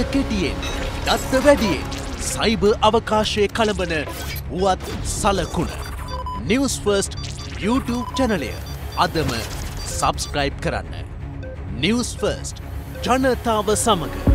අද කෙටියෙන් දත්ත වැඩියෙන් සයිබ අවකාශය කළඹන වුවත් සලකුණ. නිවස් ෆර්ස්ට් YouTube චැනලය අදම සබස්ක්‍රයිබ් කරන්න. නිවස් ෆර්ස්ට් ජනතාව සමඟ.